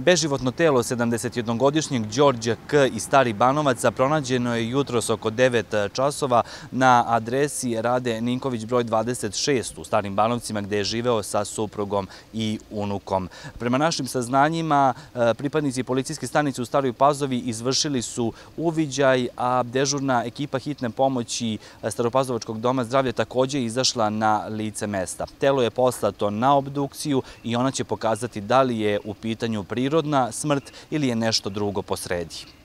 Beživotno telo 71-godišnjeg Đorđa K. iz Stari Banovaca pronađeno je jutros oko 9 časova na adresi Rade Ninković broj 26 u Starim Banovcima gde je živeo sa suprugom i unukom. Prema našim saznanjima, e, pripadnici policijske stanice u Staroj Pazovi izvršili su uviđaj, a dežurna ekipa hitne pomoći Staropazovačkog doma zdravlja također izašla na lice mesta. Telo je poslato na obdukciju i ona će pokazati da li je u pitanju prirodna smrt ili je nešto drugo posredi.